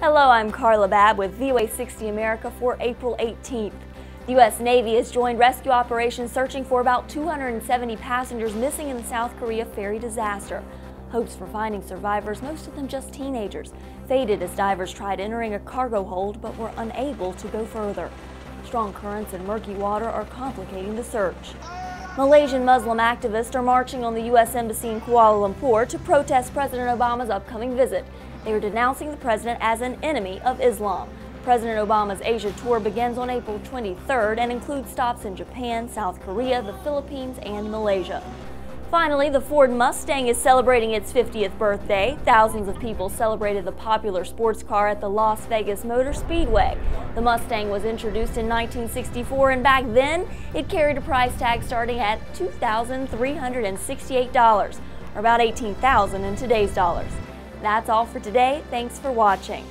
Hello, I'm Carla Babb with VOA 60 America for April 18th. The U.S. Navy has joined rescue operations searching for about 270 passengers missing in the South Korea ferry disaster. Hopes for finding survivors, most of them just teenagers, faded as divers tried entering a cargo hold but were unable to go further. Strong currents and murky water are complicating the search. Malaysian Muslim activists are marching on the U.S. Embassy in Kuala Lumpur to protest President Obama's upcoming visit. They are denouncing the president as an enemy of Islam. President Obama's Asia tour begins on April 23rd and includes stops in Japan, South Korea, the Philippines, and Malaysia. Finally, the Ford Mustang is celebrating its 50th birthday. Thousands of people celebrated the popular sports car at the Las Vegas Motor Speedway. The Mustang was introduced in 1964 and back then it carried a price tag starting at $2,368 or about 18,000 in today's dollars. That's all for today. Thanks for watching.